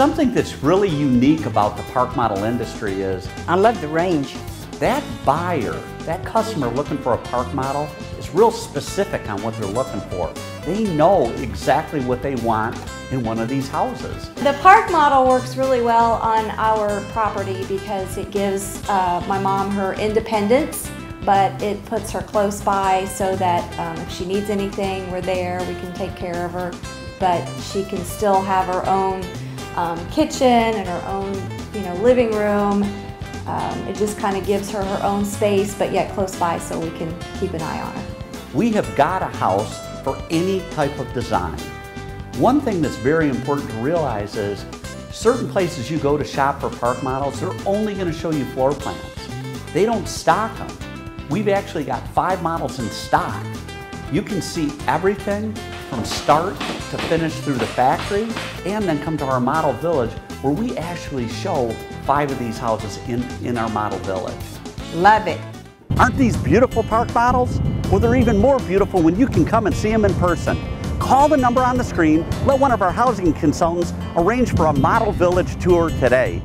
Something that's really unique about the park model industry is I love the range. that buyer, that customer looking for a park model is real specific on what they're looking for. They know exactly what they want in one of these houses. The park model works really well on our property because it gives uh, my mom her independence, but it puts her close by so that um, if she needs anything, we're there, we can take care of her. But she can still have her own um, kitchen and her own, you know, living room. Um, it just kind of gives her her own space, but yet close by so we can keep an eye on her. We have got a house for any type of design. One thing that's very important to realize is certain places you go to shop for park models, they're only going to show you floor plans. They don't stock them. We've actually got five models in stock. You can see everything from start to finish through the factory and then come to our model village where we actually show five of these houses in, in our model village. Love it. Aren't these beautiful park models? Well, they're even more beautiful when you can come and see them in person. Call the number on the screen, let one of our housing consultants arrange for a model village tour today.